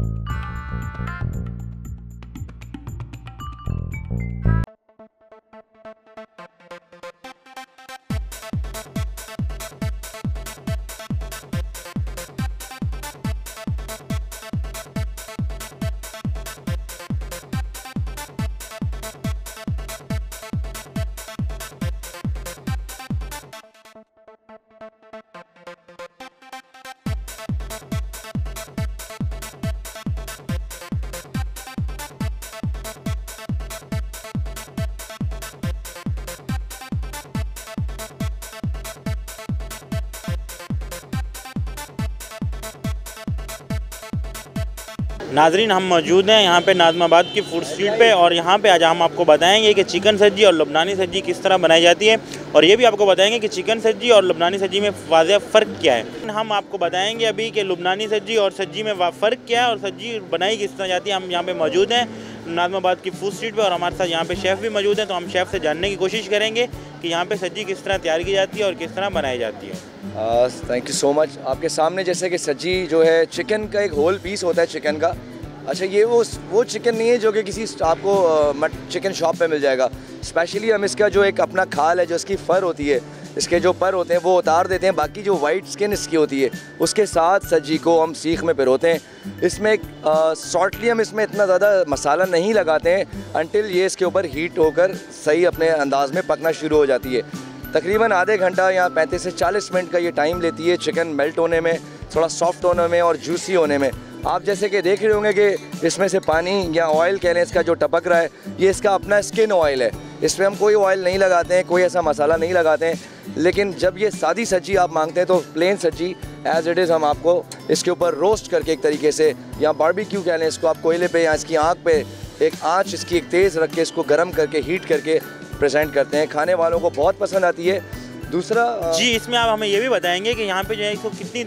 Thank you. नाजरीन, हम मौजूद हैं यहाँ पे नाजमाबाद की फ़ूड स्ट्रीट पे और यहाँ पे आज हम आपको बताएँगे कि चिकन सब्ज़ी और लुबनानी सब्ज़ी किस तरह बनाई जाती है और ये भी आपको बताएँगे कि चिकन सब्ज़ी और लुबनानी सब्ज़ी में वाजह फ़र्क क्या है। हम आपको बताएँगे अभी कि लुबनानी सब्ज़ी और सब्ज़ी में फ़र्क क्या है और सब्ज़ी बनाई किस तरह जाती है, हम यहाँ पर मौजूद हैं। नाजमाबाद की फ़ूड स्ट्रीट पर और हमारे साथ यहाँ पर शेफ़ भी मौजूद हैं तो हम शेफ़ से जानने की कोशिश करेंगे कि यहाँ पर सज्जी किस तरह तैयार की जाती है और किस तरह बनाई जाती है। थैंक यू सो मच आपके सामने जैसे कि सज्जी जो है चिकन का एक होल पीस होता है चिकन का। अच्छा ये वो वो चिकन नहीं है जो कि किसी आपको चिकन शॉप पर मिल जाएगा। स्पेशली हम इसका जो एक अपना खाल है, जो इसकी फ़र होती है इसके जो पर होते हैं, वो उतार देते हैं, बाकी जो वाइट स्किन इसकी होती है, उसके साथ सज्जी को हम सीख में पिरोते हैं। इसमें शॉर्टली हम इसमें इतना ज़्यादा मसाला नहीं लगाते हैं अनटिल ये इसके ऊपर हीट होकर सही अपने अंदाज में पकना शुरू हो जाती है। तकरीबन आधे घंटा या पैंतीस से चालीस मिनट का ये टाइम लेती है चिकन मेल्ट होने में, थोड़ा सॉफ्ट होने में और जूसी होने में। आप जैसे कि देख रहे होंगे कि इसमें से पानी या ऑयल कह लें, इसका जो टपक रहा है, ये इसका अपना स्किन ऑयल है। इसमें हम कोई ऑयल नहीं लगाते हैं, कोई ऐसा मसाला नहीं लगाते हैं। लेकिन जब ये सादी सब्ज़ी आप मांगते हैं तो प्लेन सब्ज़ी एज इट इज़ हम आपको इसके ऊपर रोस्ट करके एक तरीके से, या बारबी क्यों कह लें इसको आप कोयले पे या इसकी आँख पे एक आँच, इसकी एक तेज़ रख के इसको गर्म करके हीट करके प्रेजेंट करते हैं। खाने वालों को बहुत पसंद आती है। दूसरा जी, इसमें आप हमें ये भी बताएँगे कि यहाँ पे जो है इसको कितनी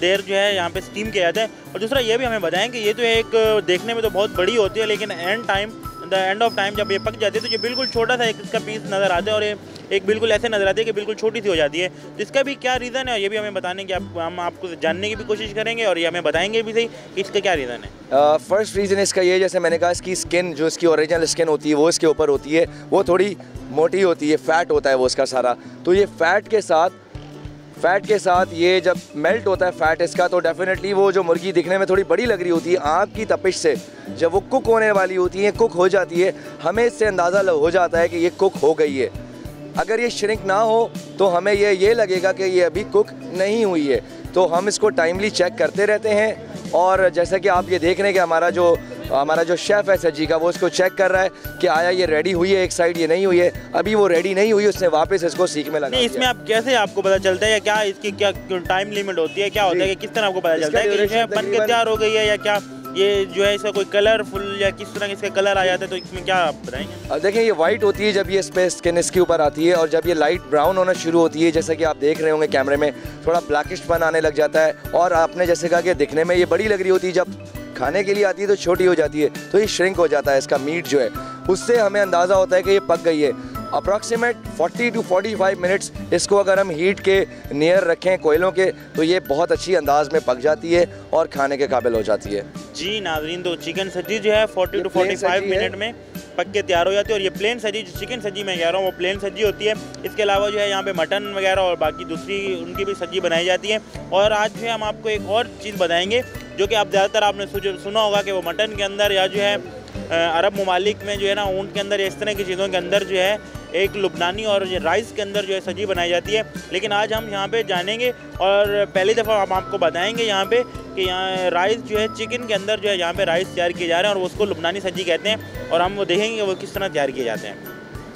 देर जो है यहाँ पे स्टीम किया जाता है। और दूसरा ये भी हमें बताएँगे ये तो एक, देखने में तो बहुत बड़ी होती है, लेकिन end time the end of time जब ये पक जाती है तो ये बिल्कुल छोटा सा एक इसका पीस नज़र आता है और ये एक बिल्कुल ऐसे नज़र आती है कि बिल्कुल छोटी सी हो जाती है। तो इसका भी क्या रीज़न है, ये भी हमें बताने की आप, हम आपको जानने की भी कोशिश करेंगे और ये हमें बताएँगे भी सही कि इसका क्या रीज़न है। फ़र्स्ट रीज़न इसका ये जैसे मैंने कहा, इसकी स्किन जो इसकी ओरिजिनल स्किन होती है, वो इसके ऊपर होती है। वो थोड़ी मोटी होती है फ़ैट होता है वो उसका सारा। तो ये फ़ैट के साथ फ़ैट के साथ ये जब मेल्ट होता है फ़ैट इसका तो डेफिनेटली वो जो मुर्गी दिखने में थोड़ी बड़ी लग रही होती है आँख की तपिश से। जब वो कुक होने वाली होती है, कुक हो जाती है, हमें इससे अंदाज़ा हो जाता है कि ये कुक हो गई है। अगर ये श्रिंक ना हो तो हमें ये ये लगेगा कि ये अभी कुक नहीं हुई है। तो हम इसको टाइमली चेक करते रहते हैं और जैसा कि आप ये देख रहे हैं कि हमारा जो हमारा जो शेफ़ है सज्जी का वो इसको चेक कर रहा है कि आया ये रेडी हुई है एक साइड ये नहीं हुई है। अभी वो रेडी नहीं हुई उसने वापस इसको सीख में लगा इसमें आप कैसे आपको पता चलता है या क्या इसकी क्या टाइम लिमिट होती है क्या होता है कि किस तरह आपको पता चलता है कि बन के तैयार हो गई है या क्या ये जो है इसका कोई कलरफुल या किस तरह इसका कलर आ जाता है तो इसमें क्या आप बताएँगे? देखिए ये वाइट होती है जब ये स्पेस स्किन इसके ऊपर आती है और जब ये लाइट ब्राउन होना शुरू होती है जैसे कि आप देख रहे होंगे कैमरे में थोड़ा ब्लैकिश बन आने लग जाता है। और आपने जैसे कहा कि दिखने में ये बड़ी लग रही होती है जब खाने के लिए आती है तो छोटी हो जाती है तो ये श्रिंक हो जाता है इसका मीट जो है। उससे हमें अंदाज़ा होता है कि ये पक गई है। अप्रॉक्सीमेट 40 टू 45 मिनट्स इसको अगर हम हीट के नियर रखें कोयलों के तो ये बहुत अच्छी अंदाज में पक जाती है और खाने के काबिल हो जाती है। जी नाजरीन तो चिकन सब्ज़ी जो है 40 टू 45 मिनट में पक के तैयार हो जाती है और ये प्लेन सब्ज़ी चिकन सब्ज़ी मैं कह रहा हूँ वो प्लेन सब्ज़ी होती है। इसके अलावा जो है यहाँ पे मटन वगैरह और बाकी दूसरी उनकी भी सब्ज़ी बनाई जाती है। और आज जो है हम आपको एक और चीज़ बताएँगे जो कि आप ज़्यादातर आपने सुना होगा कि वो मटन के अंदर या जो है अरब ममालिक में जो है ना ऊँट के अंदर इस तरह की चीज़ों के अंदर जो है एक लुबनानी और राइस के अंदर जो है सब्ज़ी बनाई जाती है। लेकिन आज हम यहाँ पे जानेंगे और पहली दफ़ा हम आपको बताएँगे यहाँ पे कि यहाँ राइस जो है चिकन के अंदर जो है यहाँ पे राइस तैयार किए जा रहे हैं और उसको लुबनानी सब्ज़ी कहते हैं और हम वो देखेंगे वो किस तरह तैयार किए जाते हैं।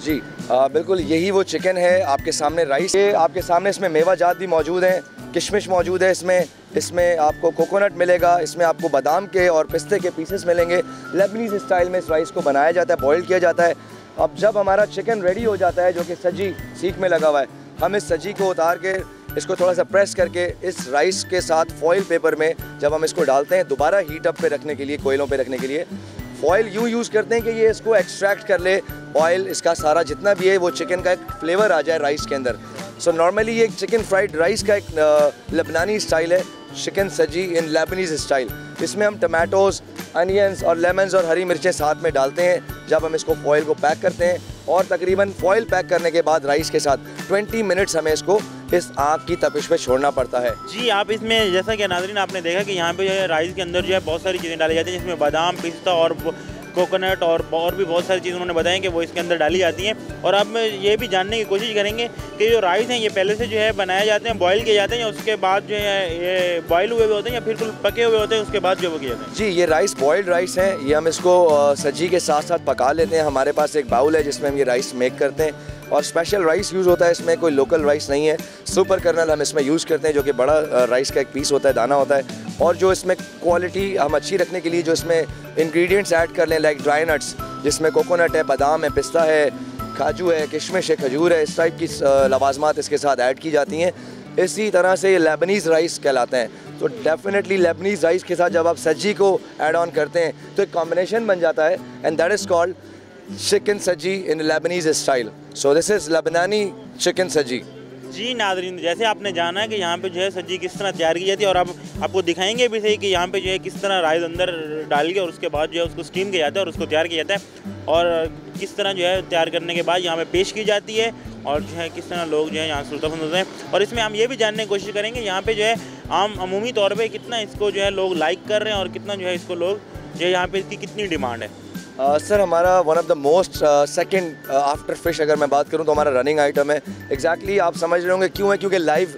जी आ, बिल्कुल यही वो चिकन है आपके सामने राइस। है आपके सामने इसमें मेवा जात भी मौजूद हैं किशमिश मौजूद है इसमें इसमें आपको कोकोनट मिलेगा, इसमें आपको बादाम के और पिस्ते के पीसेस मिलेंगे। लेबनीज स्टाइल में इस राइस को बनाया जाता है बॉईल किया जाता है। अब जब हमारा चिकन रेडी हो जाता है, जो कि सजी सीख में लगा हुआ है, हम इस सजी को उतार के इसको थोड़ा सा प्रेस करके इस राइस के साथ फॉइल पेपर में जब हम इसको डालते हैं, दोबारा हीट अप पे रखने के लिए कोयलों पे रखने के लिए फॉइल यूँ यूज़ करते हैं कि ये इसको एक्सट्रैक्ट कर ले ऑयल इसका सारा जितना भी है, वो चिकन का एक फ्लेवर आ जाए राइस के अंदर। सो नॉर्मली ये चिकन फ्राइड राइस का एक लबनानी स्टाइल है chicken sajji in Lebanese style इसमें हम टमाटोज़ अनियंस और लेमन्स और हरी मिर्चें साथ में डालते हैं, जब हम इसको फॉइल को पैक करते हैं और तकरीबन फॉइल पैक करने के बाद राइस के साथ 20 मिनट्स हमें इसको इस आग की तपिश पे छोड़ना पड़ता है। जी, आप इसमें जैसा कि नाजरीन आपने देखा कि यहाँ पे जो है राइस के अंदर जो है बहुत सारी चीज़ें डाली जाती हैं, जिसमें बादाम, पिस्ता और कोकोनट और और भी बहुत सारी चीज़ उन्होंने बताया कि वो इसके अंदर डाली जाती हैं। और अब ये भी जानने की कोशिश करेंगे कि जो राइस हैं, ये पहले से जो है बनाए जाते हैं बॉयल किए जाते हैं या उसके बाद जो है ये बॉयल हुए हुए होते हैं या फिर पके हुए होते हैं, उसके बाद जो वो किए जाते हैं? जी, ये राइस बॉयल्ड राइस हैं। ये हम इसको सब्ज़ी के साथ साथ पका लेते हैं। हमारे पास एक बाउल है जिसमें हम ये राइस मेक करते हैं। और स्पेशल राइस यूज़ होता है इसमें, कोई लोकल राइस नहीं है। सुपर कर्नल हम इसमें यूज़ करते हैं, जो कि बड़ा राइस का एक पीस होता है, दाना होता है। और जो इसमें क्वालिटी हम अच्छी रखने के लिए जो इसमें इंग्रेडिएंट्स ऐड कर लें लाइक ड्राई नट्स जिसमें कोकोनट है, बादाम है, पिस्ता है, काजू है, किशमिश है, खजूर है, इस टाइप की लवाजमात इसके साथ ऐड की जाती हैं। इसी तरह से ये लेबनीज़ राइस कहलाते हैं। तो डेफिनेटली लेबनीज़ राइस के साथ जब आप सज्जी को ऐड ऑन करते हैं तो एक कॉम्बिनेशन बन जाता है and that is called chicken sajji in Lebanese style so this is लेबनानी chicken sajji. जी नादरीन जैसे आपने जाना है कि यहाँ पे जो है सब्ज़ी किस तरह तैयार की जाती है और अब आपको दिखाएँगे भी सही कि यहाँ पे जो है किस तरह राइस अंदर डाल के और उसके बाद जो है उसको स्टीम किया जाता है और उसको तैयार किया जाता है और किस तरह जो है तैयार करने के बाद यहाँ पे पेश की जाती है और जो है किस तरह लोग जो है यहाँ सुलताफंद होते हैं और इसमें हम ये भी जानने की कोशिश करेंगे यहाँ पर जो है आम अमूमी तौर पर कितना इसको जो है लोग लाइक कर रहे हैं और कितना जो है इसको लोग जो है यहाँ पर इसकी कितनी डिमांड है सर हमारा one of the most second after fish अगर मैं बात करूँ तो हमारा रनिंग आइटम है। एग्जैक्टली exactly आप समझ रहे होंगे क्यों है? क्योंकि लाइव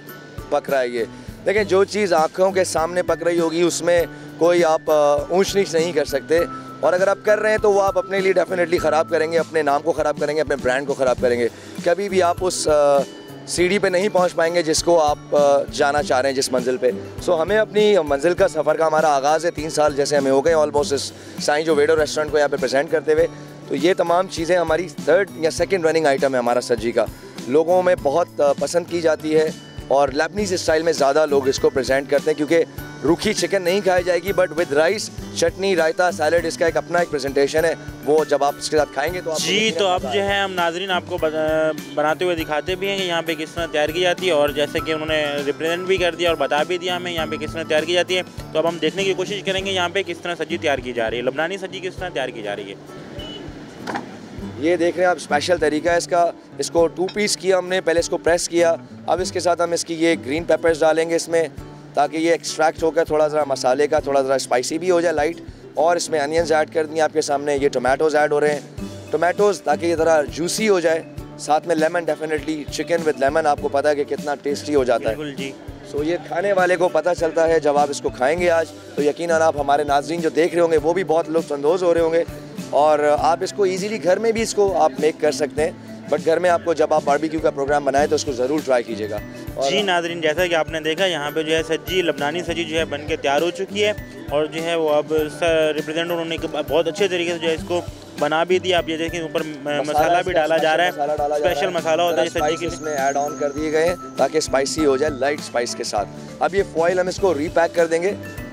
पक रहा है ये। देखिए जो चीज़ आँखों के सामने पक रही होगी उसमें कोई आप ऊँच नीच नहीं कर सकते। और अगर आप कर रहे हैं तो वो आप अपने लिए डेफिनेटली ख़राब करेंगे अपने नाम को ख़राब करेंगे अपने ब्रांड को ख़राब करेंगे। कभी भी आप उस uh, सीढ़ी पे नहीं पहुँच पाएँगे जिसको आप जाना चाह रहे हैं जिस मंजिल पे। सो so, हमें अपनी मंजिल का सफ़र का हमारा आगाज़ है तीन साल जैसे हमें हो गए ऑलमोस्ट इस साई जो वेडो रेस्टोरेंट को यहाँ पे प्रेजेंट करते हुए। तो ये तमाम चीज़ें हमारी थर्ड या सेकेंड रनिंग आइटम है हमारा सज्जी का। लोगों में बहुत पसंद की जाती है और लैपनीज स्टाइल में ज़्यादा लोग इसको प्रजेंट करते हैं क्योंकि रूखी चिकन नहीं खाई जाएगी but with rice chutney raita salad इसका एक अपना एक प्रेजेंटेशन है। वो जब आप इसके साथ खाएँगे तो आप जी तो अब जो है हम नाजरीन आपको बनाते हुए दिखाते भी हैं कि यहाँ पे किस तरह तैयार की जाती है और जैसे कि उन्होंने रिप्रेजेंट भी कर दिया और बता भी दिया हमें यहाँ पे किस तरह तैयार की जाती है। तो अब हम देखने की कोशिश करेंगे यहाँ पे किस तरह सब्ज़ी तैयार की जा रही है। लबनानी सब्ज़ी किस तरह तैयार की जा रही है? ये देख रहे हैं आप स्पेशल तरीका है इसका। इसको टू पीस किया हमने पहले इसको प्रेस किया। अब इसके साथ हम इसकी ये ग्रीन पेपर्स डालेंगे इसमें। ताकि ये एक्सट्रैक्ट होकर थोड़ा सा मसाले का थोड़ा सा स्पाइसी भी हो जाए लाइट और इसमें अनियंस ऐड कर दिए आपके सामने। ये टोमेटोज़ ऐड हो रहे हैं। टोमेटोज़ ताकि ये ज़रा जूसी हो जाए। साथ में lemon definitely chicken with lemon आपको पता है कि कितना टेस्टी हो जाता है। जी। सो so, ये खाने वाले को पता चलता है जब आप इसको खाएँगे आज तो यकीन आप हमारे नाजरीन जो देख रहे होंगे वो भी बहुत लुफ्फानंदोज़ हो रहे होंगे। और आप इसको इजीली घर में भी इसको आप मेक कर सकते हैं। बट घर में आपको जब आप बारबेक्यू का प्रोग्राम बनाए तो उसको ज़रूर ट्राई कीजिएगा। जी नाजरीन जैसा कि आपने देखा यहाँ पे जो है सज्जी लबनानी सब्ज़ी जो है बन के तैयार हो चुकी है। और जो है वो अब रिप्रेजेंट उन्होंने बहुत अच्छे तरीके से जो है इसको बना भी दिया। आप ये देखें ऊपर मसाला भी डाला जा रहा है। स्पेशल मसाला होता है सब्ज़ी इसमें ऐड ऑन कर दिए गए ताकि स्पाइसी हो जाए लाइट स्पाइस के साथ। अब ये फॉइल हम इसको रीपैक कर देंगे।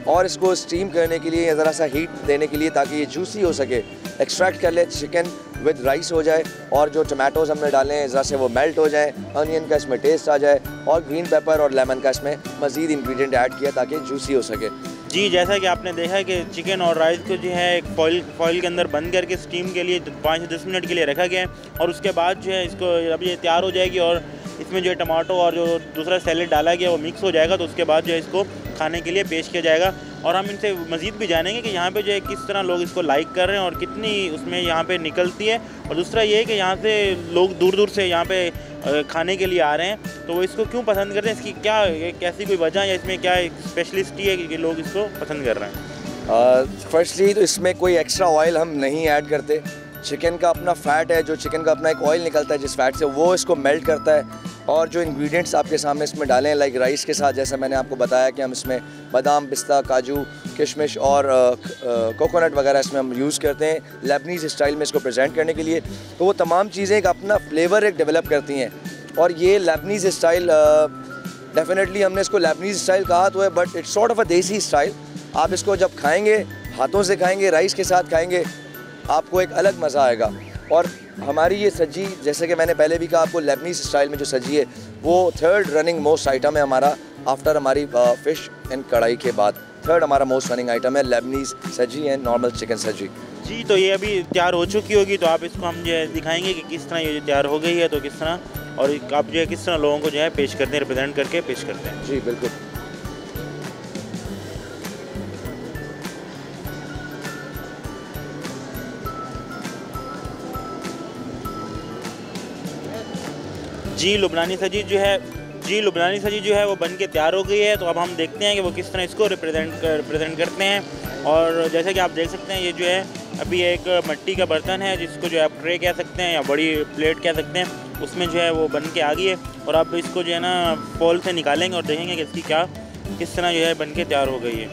और इसको स्टीम करने के लिए या ज़रा सा हीट देने के लिए ताकि ये जूसी हो सके। एक्सट्रैक्ट कर ले चिकन विद राइस हो जाए और जो टमाटोज़ हमने डाले हैं, ज़रा से वो मेल्ट हो जाए अनियन का इसमें टेस्ट आ जाए और ग्रीन पेपर और लेमन का इसमें मज़ीद इंग्रेडिएंट ऐड किया ताकि जूसी हो सके। जी, जैसा कि आपने देखा कि चिकन और राइस को जो है एक फॉइल फॉइल के अंदर बंद करके स्टीम के लिए पाँच से दस मिनट के लिए रखा गया है और उसके बाद जो है इसको अब ये तैयार हो जाएगी और इसमें जो है टमाटो और जो दूसरा सैलेड डाला गया वो मिक्स हो जाएगा तो उसके बाद जो है इसको खाने के लिए पेश किया जाएगा। और हम इनसे मज़ीद भी जानेंगे कि यहाँ पे जो है किस तरह लोग इसको लाइक कर रहे हैं और कितनी उसमें यहाँ पे निकलती है। और दूसरा ये है कि यहाँ से लोग दूर दूर से यहाँ पे खाने के लिए आ रहे हैं। तो वो इसको क्यों पसंद करते हैं? इसकी क्या कैसी कोई वजह या इसमें क्या स्पेशलिस्टी है कि लोग इसको पसंद कर रहे हैं? फर्स्टली तो इसमें कोई एक्स्ट्रा ऑयल हम नहीं ऐड करते। चिकन का अपना फ़ैट है, जो चिकन का अपना एक ऑयल निकलता है, जिस फैट से वो इसको मेल्ट करता है, और जो इंग्रेडिएंट्स आपके सामने इसमें डालें लाइक राइस के साथ, जैसे मैंने आपको बताया कि हम इसमें बादाम, पिस्ता, काजू, किशमिश और कोकोनट वगैरह इसमें हम यूज़ करते हैं लेबनीज स्टाइल में इसको प्रेजेंट करने के लिए। तो वो तमाम चीज़ें एक अपना फ्लेवर एक डेवलप करती हैं। और ये लेबनीज स्टाइल डेफिनेटली हमने इसको लेबनीज स्टाइल कहा तो है but it's sort of a desi style आप इसको जब खाएँगे, हाथों से खाएँगे राइस के साथ खाएँगे आपको एक अलग मज़ा आएगा। और हमारी ये सज्जी जैसे कि मैंने पहले भी कहा आपको लेबनीज स्टाइल में जो सज्जी है वो थर्ड रनिंग मोस्ट आइटम है हमारा आफ्टर हमारी फ़िश एंड कढ़ाई के बाद। थर्ड हमारा मोस्ट रनिंग आइटम है Lebanese sajji and normal chicken sajji. जी तो ये अभी तैयार हो चुकी होगी तो आप इसको हम जो है दिखाएँगे कि किस तरह ये तैयार हो गई है तो किस तरह और आप जो है किस तरह लोगों को जो है पेश करते हैं रिप्रेजेंट करके पेश करते हैं। जी बिल्कुल। जी लुबनानी सजी जो है जी लुबनानी सजी जो है वो बन के तैयार हो गई है तो अब हम देखते हैं कि वो किस तरह इसको रिप्रेजेंट कर, रिप्रेजेंट करते हैं। और जैसे कि आप देख सकते हैं ये जो है अभी एक मट्टी का बर्तन है जिसको जो है आप ट्रे कह सकते हैं या बड़ी प्लेट कह सकते हैं उसमें जो है वो बन के आ गई है। और अब इसको जो है ना फॉल से निकालेंगे और देखेंगे कि इसकी क्या किस तरह जो है बन के तैयार हो गई है।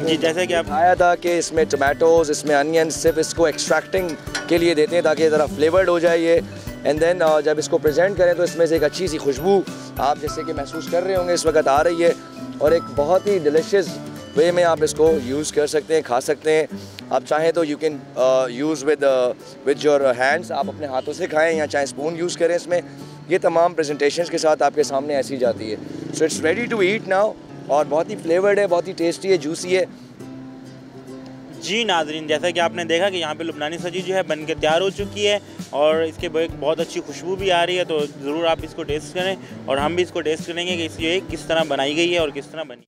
जी जैसे कि आप आया था कि इसमें टमाटोज इसमें अनियन सिर्फ़ इसको एक्सट्रैक्टिंग के लिए देते हैं ताकि ज़रा फ्लेवर्ड हो जाए ये। एंड देन जब इसको प्रेजेंट करें तो इसमें से एक अच्छी सी खुशबू आप जैसे कि महसूस कर रहे होंगे इस वक्त आ रही है। और एक बहुत ही डिलिशियस वे में आप इसको यूज़ कर सकते हैं, खा सकते हैं। आप चाहें तो you can use with with your hands आप अपने हाथों से खाएँ या चाहे स्पून यूज़ करें इसमें। ये तमाम प्रेजेंटेशन के साथ आपके सामने ऐसी जाती है। So it's ready to eat now और बहुत ही फ्लेवर्ड है, बहुत ही टेस्टी है जूसी है। जी नाजरीन, जैसा कि आपने देखा कि यहाँ पे लुबनानी सजी जो है बन के तैयार हो चुकी है। और इसके एक बहुत अच्छी खुशबू भी आ रही है तो ज़रूर आप इसको टेस्ट करें और हम भी इसको टेस्ट करेंगे कि इसकी किस तरह बनाई गई है और किस तरह बनी।